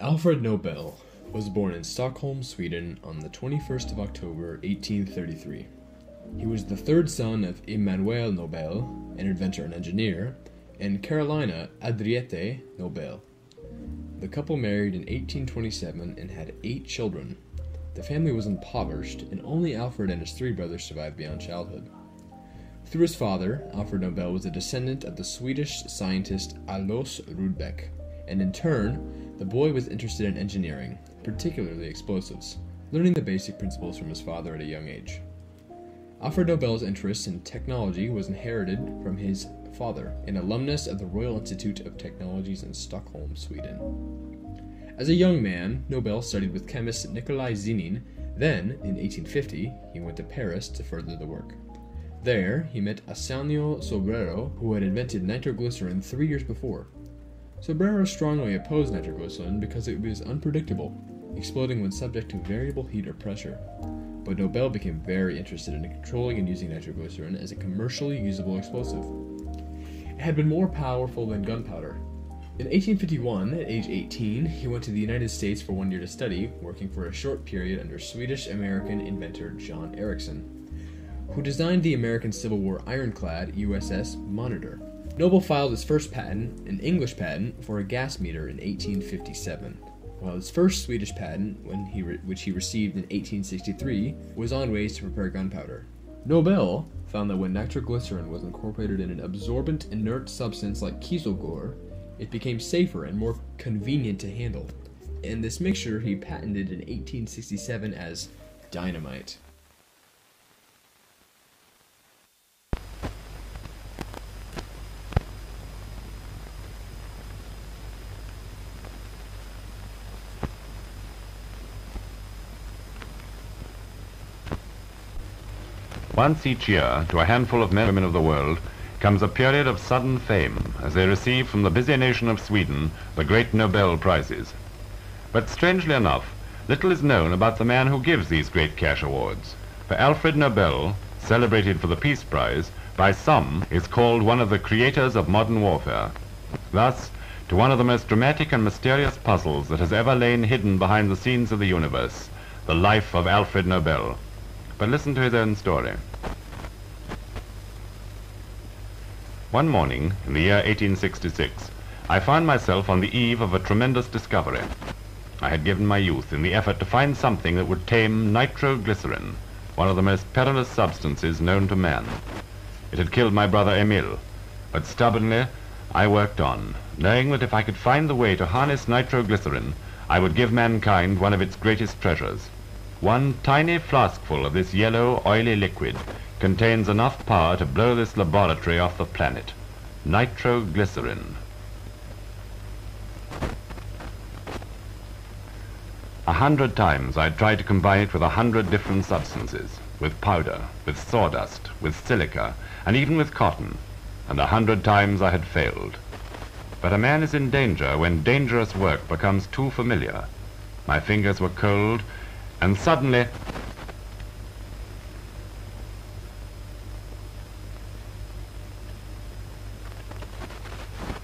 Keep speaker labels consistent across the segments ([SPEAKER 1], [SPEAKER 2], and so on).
[SPEAKER 1] Alfred Nobel was born in Stockholm, Sweden on the 21st of October 1833. He was the third son of Immanuel Nobel, an inventor and engineer, and Carolina Andriette Nobel. The couple married in 1827 and had eight children. The family was impoverished, and only Alfred and his three brothers survived beyond childhood. Through his father, Alfred Nobel was a descendant of the Swedish scientist Olaus Rudbeck, and in turn, the boy was interested in engineering, particularly explosives, learning the basic principles from his father at a young age. Alfred Nobel's interest in technology was inherited from his father, an alumnus of the Royal Institute of Technologies in Stockholm, Sweden. As a young man, Nobel studied with chemist Nikolai Zinin. Then, in 1850, he went to Paris to further the work. There, he met Ascanio Sobrero, who had invented nitroglycerin three years before. Sobrero strongly opposed nitroglycerin because it was unpredictable, exploding when subject to variable heat or pressure. But Nobel became very interested in controlling and using nitroglycerin as a commercially usable explosive. It had been more powerful than gunpowder. In 1851, at age 18, he went to the United States for one year to study, working for a short period under Swedish American inventor John Ericsson who designed the American Civil War ironclad USS Monitor. Nobel filed his first patent, an English patent, for a gas meter in 1857, while his first Swedish patent, he which he received in 1863, was on ways to prepare gunpowder. Nobel found that when nitroglycerin was incorporated in an absorbent inert substance like kieselguhr, it became safer and more convenient to handle. And this mixture he patented in 1867 as dynamite.
[SPEAKER 2] Once each year, to a handful of men and women of the world, comes a period of sudden fame as they receive from the busy nation of Sweden the great Nobel Prizes. But strangely enough, little is known about the man who gives these great cash awards. For Alfred Nobel, celebrated for the Peace Prize, by some is called one of the creators of modern warfare. Thus, to one of the most dramatic and mysterious puzzles that has ever lain hidden behind the scenes of the universe, the life of Alfred Nobel. But listen to his own story. One morning, in the year 1866, I found myself on the eve of a tremendous discovery. I had given my youth in the effort to find something that would tame nitroglycerin, one of the most perilous substances known to man. It had killed my brother Emil, but stubbornly I worked on, knowing that if I could find the way to harness nitroglycerin, I would give mankind one of its greatest treasures. One tiny flaskful of this yellow, oily liquid contains enough power to blow this laboratory off the planet. Nitroglycerin. A hundred times I tried to combine it with a hundred different substances, with powder, with sawdust, with silica, and even with cotton, and a hundred times I had failed. But a man is in danger when dangerous work becomes too familiar. My fingers were cold, and suddenly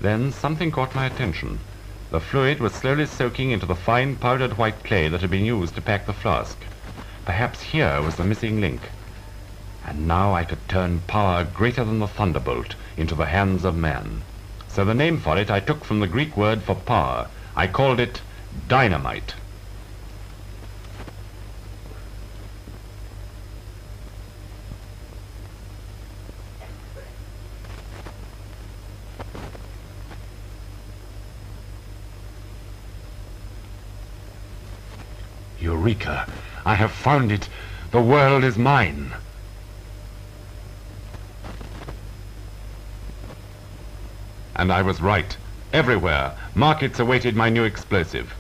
[SPEAKER 2] Then something caught my attention. The fluid was slowly soaking into the fine powdered white clay that had been used to pack the flask. Perhaps here was the missing link. And now I could turn power greater than the thunderbolt into the hands of man. So the name for it I took from the Greek word for power. I called it dynamite. Eureka! I have found it. The world is mine. And I was right. Everywhere, markets awaited my new explosive.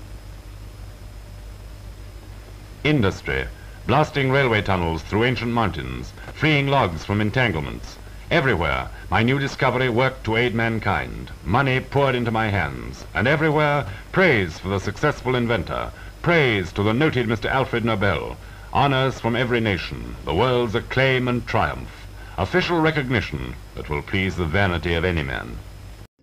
[SPEAKER 2] Industry, blasting railway tunnels through ancient mountains, freeing logs from entanglements. Everywhere, my new discovery worked to aid mankind. Money poured into my hands, and everywhere, praise for the successful inventor, Praise to the noted Mr. Alfred Nobel. Honors from every nation, the world's acclaim and triumph. Official recognition that will please the vanity of any man.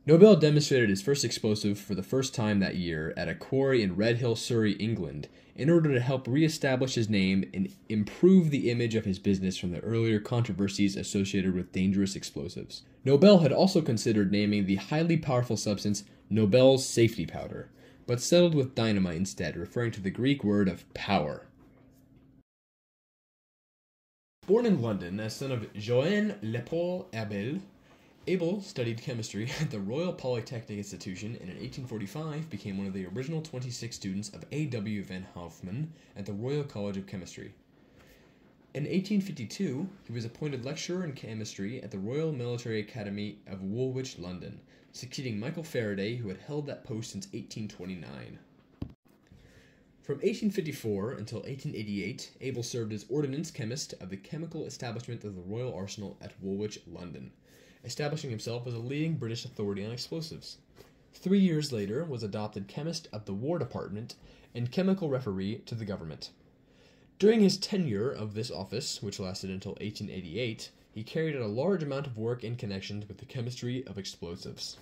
[SPEAKER 1] Nobel demonstrated his first explosive for the first time that year at a quarry in Redhill, Surrey, England, in order to help re-establish his name and improve the image of his business from the earlier controversies associated with dangerous explosives. Nobel had also considered naming the highly powerful substance Nobel's safety powder, but settled with dynamite instead, referring to the Greek word of power. Born in London as son of Johann Leopold Abel, Abel studied chemistry at the Royal Polytechnic Institution and in 1845 became one of the original 26 students of A. W. von Hofmann at the Royal College of Chemistry. In 1852, he was appointed lecturer in chemistry at the Royal Military Academy of Woolwich, London, succeeding Michael Faraday, who had held that post since 1829. From 1854 until 1888, Abel served as ordnance chemist of the chemical establishment of the Royal Arsenal at Woolwich, London establishing himself as a leading British authority on explosives. Three years later, was adopted chemist of the War Department and chemical referee to the government. During his tenure of this office, which lasted until 1888, he carried out a large amount of work in connection with the chemistry of explosives.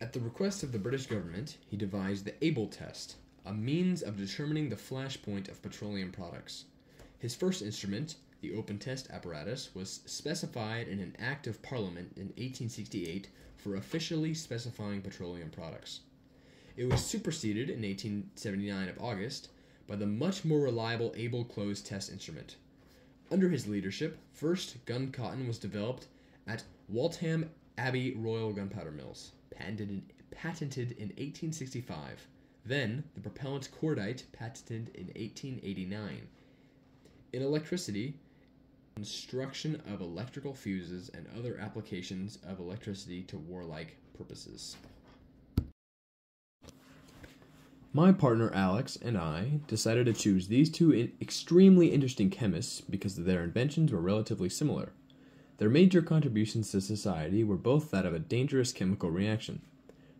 [SPEAKER 1] At the request of the British government, he devised the Abel test, a means of determining the flash point of petroleum products. His first instrument, the open test apparatus was specified in an Act of Parliament in 1868 for officially specifying petroleum products. It was superseded in 1879 of August by the much more reliable Abel closed test instrument. Under his leadership, first gun cotton was developed at Waltham Abbey Royal Gunpowder Mills, patented in, patented in 1865. Then, the propellant cordite, patented in 1889. In electricity, construction of electrical fuses, and other applications of electricity to warlike purposes. My partner Alex and I decided to choose these two extremely interesting chemists because their inventions were relatively similar. Their major contributions to society were both that of a dangerous chemical reaction.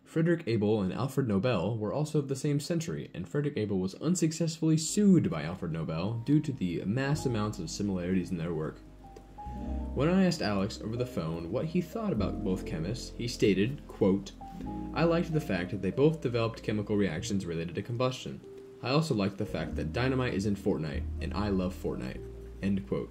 [SPEAKER 1] Frederick Abel and Alfred Nobel were also of the same century, and Frederick Abel was unsuccessfully sued by Alfred Nobel due to the mass amounts of similarities in their work. When I asked Alex over the phone what he thought about both chemists, he stated, quote, I liked the fact that they both developed chemical reactions related to combustion. I also liked the fact that dynamite is in Fortnite, and I love Fortnite. End quote.